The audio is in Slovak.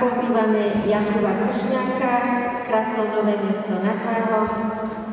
pozývame Jakuba Kršňáka z Krasov Nové mesto nad Váhom,